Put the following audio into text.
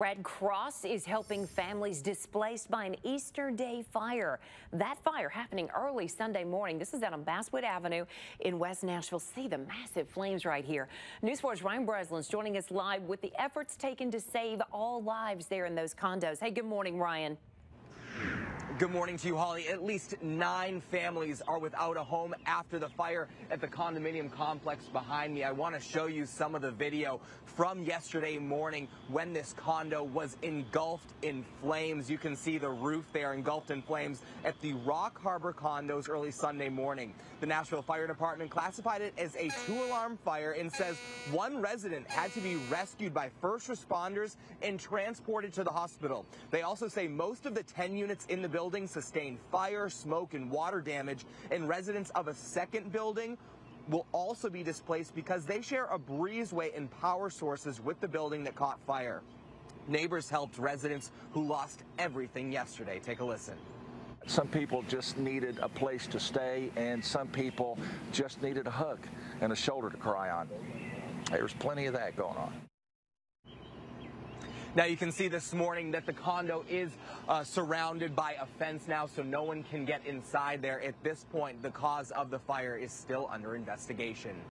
Red Cross is helping families displaced by an Easter Day fire. That fire happening early Sunday morning. This is out on Basswood Avenue in West Nashville. See the massive flames right here. News 4's Ryan Breslin's joining us live with the efforts taken to save all lives there in those condos. Hey, good morning, Ryan. Good morning to you, Holly. At least nine families are without a home after the fire at the condominium complex behind me. I want to show you some of the video from yesterday morning when this condo was engulfed in flames. You can see the roof there engulfed in flames at the Rock Harbor condos early Sunday morning. The Nashville Fire Department classified it as a two-alarm fire and says one resident had to be rescued by first responders and transported to the hospital. They also say most of the 10 units in the building building sustained fire, smoke, and water damage, and residents of a second building will also be displaced because they share a breezeway and power sources with the building that caught fire. Neighbors helped residents who lost everything yesterday. Take a listen. Some people just needed a place to stay, and some people just needed a hug and a shoulder to cry on. There's plenty of that going on. Now you can see this morning that the condo is uh, surrounded by a fence now, so no one can get inside there. At this point, the cause of the fire is still under investigation.